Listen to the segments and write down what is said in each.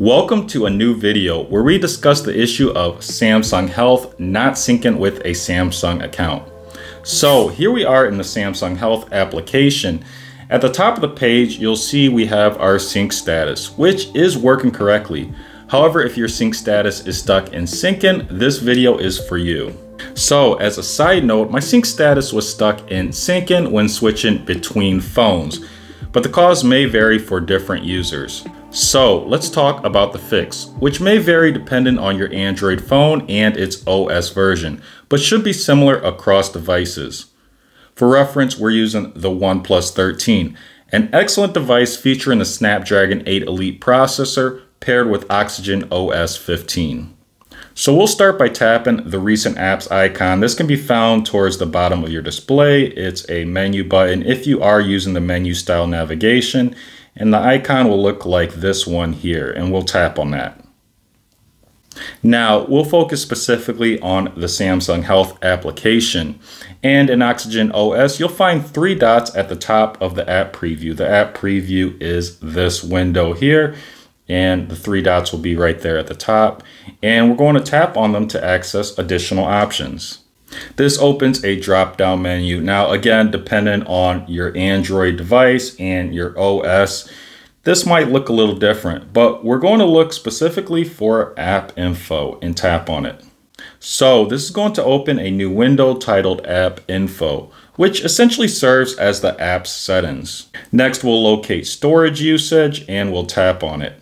Welcome to a new video where we discuss the issue of Samsung Health not syncing with a Samsung account. So here we are in the Samsung Health application. At the top of the page, you'll see we have our sync status, which is working correctly. However, if your sync status is stuck in syncing, this video is for you. So as a side note, my sync status was stuck in syncing when switching between phones, but the cause may vary for different users. So let's talk about the fix, which may vary depending on your Android phone and its OS version, but should be similar across devices. For reference, we're using the OnePlus 13, an excellent device featuring the Snapdragon 8 Elite processor paired with Oxygen OS 15. So we'll start by tapping the recent apps icon. This can be found towards the bottom of your display. It's a menu button if you are using the menu style navigation and the icon will look like this one here and we'll tap on that. Now we'll focus specifically on the Samsung Health application and in Oxygen OS you'll find three dots at the top of the app preview. The app preview is this window here and the three dots will be right there at the top and we're going to tap on them to access additional options. This opens a drop down menu. Now, again, dependent on your Android device and your OS, this might look a little different, but we're going to look specifically for app info and tap on it. So this is going to open a new window titled app info, which essentially serves as the app's settings. Next, we'll locate storage usage and we'll tap on it.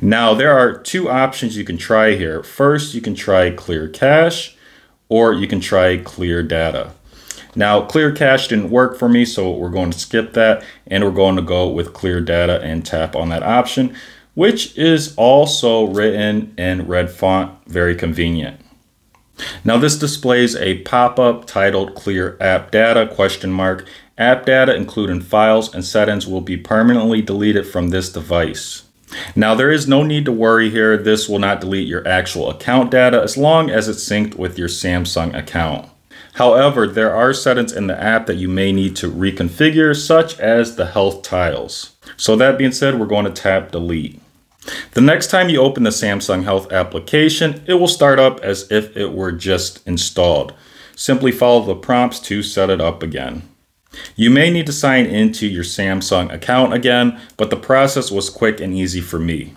Now there are two options you can try here. First, you can try clear cache or you can try clear data. Now clear cache didn't work for me, so we're going to skip that and we're going to go with clear data and tap on that option, which is also written in red font, very convenient. Now this displays a pop-up titled clear app data question mark. App data including files and settings will be permanently deleted from this device. Now there is no need to worry here. This will not delete your actual account data as long as it's synced with your Samsung account. However, there are settings in the app that you may need to reconfigure such as the health tiles. So that being said, we're going to tap delete. The next time you open the Samsung Health application, it will start up as if it were just installed. Simply follow the prompts to set it up again. You may need to sign into your Samsung account again, but the process was quick and easy for me.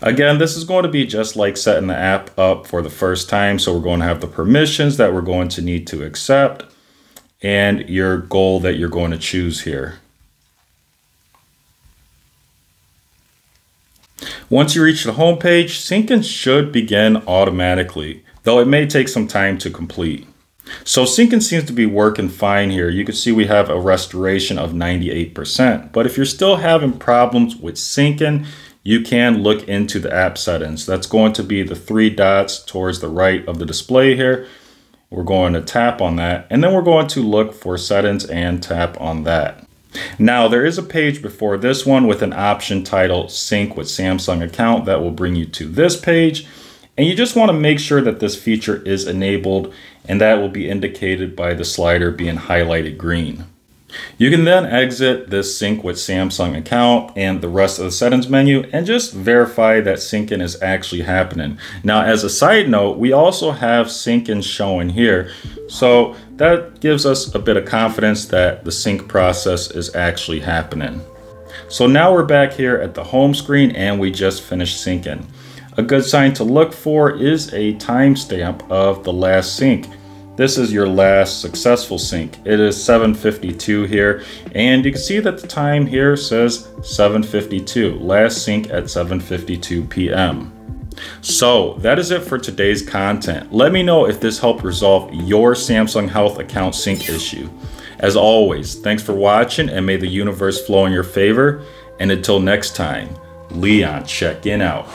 Again, this is going to be just like setting the app up for the first time. So we're going to have the permissions that we're going to need to accept and your goal that you're going to choose here. Once you reach the home page, syncing should begin automatically, though it may take some time to complete. So syncing seems to be working fine here. You can see we have a restoration of 98%. But if you're still having problems with syncing, you can look into the app settings. That's going to be the three dots towards the right of the display here. We're going to tap on that and then we're going to look for settings and tap on that. Now there is a page before this one with an option titled sync with Samsung account that will bring you to this page. And you just want to make sure that this feature is enabled and that will be indicated by the slider being highlighted green. You can then exit this sync with Samsung account and the rest of the settings menu and just verify that syncing is actually happening. Now as a side note, we also have syncing showing here. So that gives us a bit of confidence that the sync process is actually happening. So now we're back here at the home screen and we just finished syncing. A good sign to look for is a timestamp of the last sync. This is your last successful sync. It is 7.52 here, and you can see that the time here says 7.52, last sync at 7.52 p.m. So that is it for today's content. Let me know if this helped resolve your Samsung Health account sync issue. As always, thanks for watching and may the universe flow in your favor. And until next time, Leon check in out.